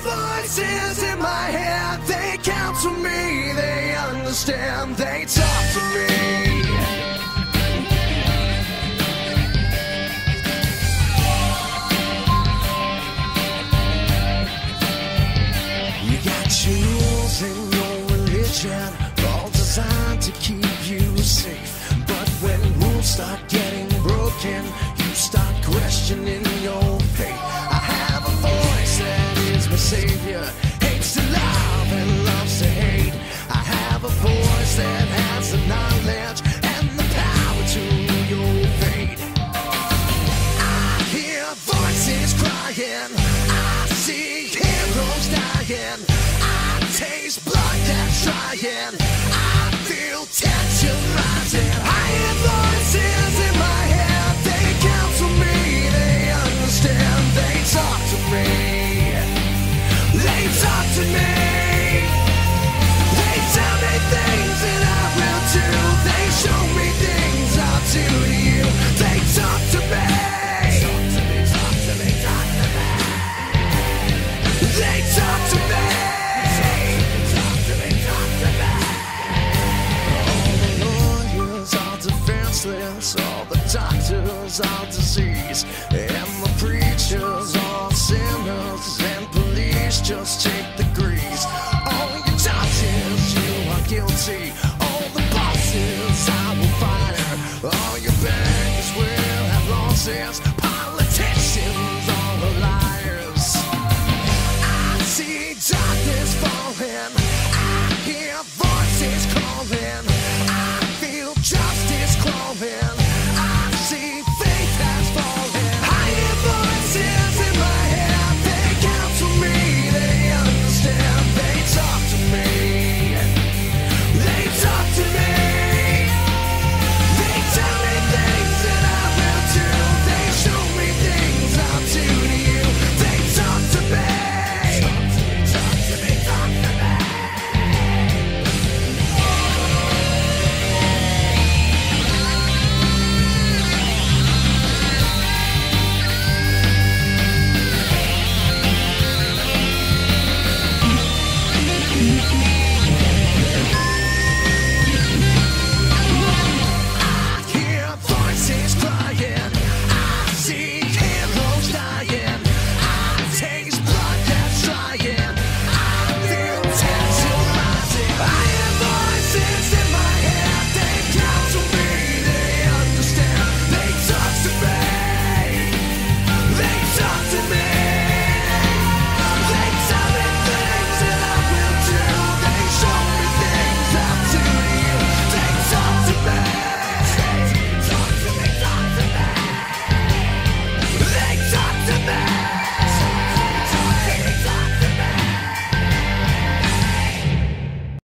voices in my head. They counsel me, they understand, they talk to me. You got your rules and your religion, all designed to keep you safe. But when rules start getting broken, savior, hates to love and loves to hate. I have a voice that has the knowledge and the power to your fate. I hear voices crying. I see heroes dying. I taste blood that's trying. I feel tension rising. I disease. And the preachers are sinners. And police just